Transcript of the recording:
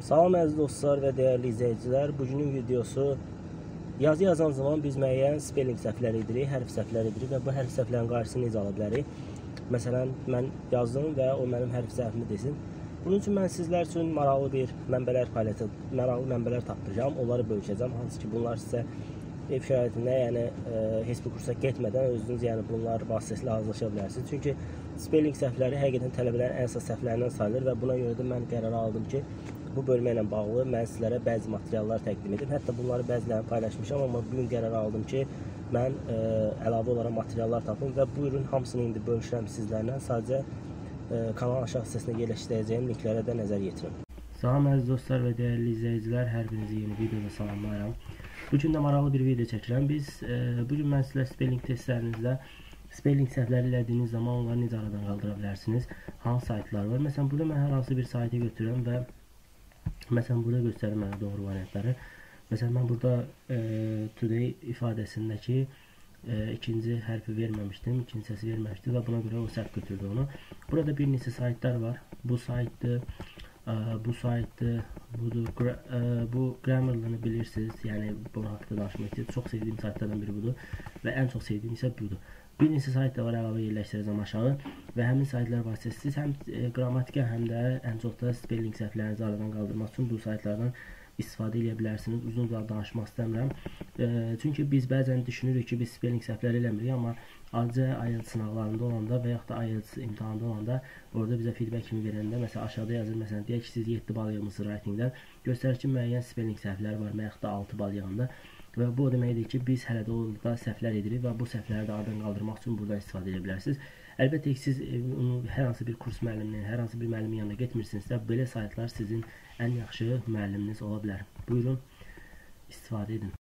Salam əziz dostlar və dəyərli izləyicilər. Bugünün videosu yazı yazan zaman biz müəyyən spelling səhvləri edirik, hərf səhvləri edirik və bu hərf səhvlərin qarşısını necə ala bilərik? Məsələn, mən yazdım və o mənim hərf səhvimi desin. Bunun üçün mən sizlər üçün maraqlı bir mənbələr paylaşacağam, maraqlı mənbələr tapdıracağam, onları bölüşəcəm. Hansı ki, bunlar sizə ev şəraitində, yəni e, heç bir kursa getmədən özünüz yəni bunlar vasitəsilə hazırlaşa bilərsiniz. Çünki spelling səhvləri həqiqətən tələbələrin ən əsas səhvlərindən sayılır və buna görə də mən qərar aldım ki, bu bölmə ilə bağlı mən sizlərə bəzi materiallar təqdim edim. Hətta bunları bəzilərini paylaşmışam, amma bu gün qərar aldım ki, mən ə, e, əlavə olaraq materiallar tapım və bu ürün hamısını indi bölüşürəm sizlərlə. Sadəcə ə, e, kanalın aşağı hissəsinə yerləşdirəcəyim linklərə də nəzər yetirin. Salam əziz dostlar və dəyərli izləyicilər, hər birinizi yeni videoda salamlayıram. Bu gün də maraqlı bir video çəkirəm. Biz e, bu gün mən sizə spelling testlərinizdə spelling səhvləri elədiyiniz zaman onları necə aradan qaldıra bilərsiniz? Hansı saytlar var? Məsələn, burada mən hər hansı bir saytı götürürəm və məsələn burada göstərir mənə doğru variantları. Məsələn, mən burada e, today ifadəsindəki e, ikinci hərfi verməmişdim, ikinci səsi verməmişdim və buna görə o səhv götürdü onu. Burada bir neçə saytlar var. Bu saytdır bu saytdır, budur. Bu Grammarly-ni bilirsiniz. Yəni bu haqqında danışmaq istəyirəm. Çox sevdiyim saytlardan biri budur və ən çox sevdiyim isə budur. Bir neçə sayt da var əlavə yerləşdirəcəm aşağı və həmin saytlar vasitəsilə həm e, qrammatika, həm də ən çox da spelling səhvlərinizi aradan qaldırmaq üçün bu saytlardan istifadə edə bilərsiniz. Uzun uzun danışmaq istəmirəm. E, çünki biz bəzən düşünürük ki, biz spelling səhvləri eləmirik, amma adicə IELTS sınaqlarında olanda və yaxud da IELTS imtahanında olanda orada bizə feedback kimi verəndə, məsələn, aşağıda yazır, məsələn, deyək ki, siz 7 bal yığmısınız writingdən, göstərir ki, müəyyən spelling səhvləri var və yaxud da 6 bal yığanda və bu o deməkdir ki, biz hələ də orada səhvlər edirik və bu səhvləri də aradan qaldırmaq üçün buradan istifadə edə bilərsiniz. Əlbəttə ki, siz e, onu hər hansı bir kurs müəlliminin, hər hansı bir müəllimin yanına getmirsinizsə, belə saytlar sizin ən yaxşı müəlliminiz ola bilər. Buyurun, istifadə edin.